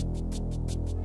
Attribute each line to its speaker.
Speaker 1: う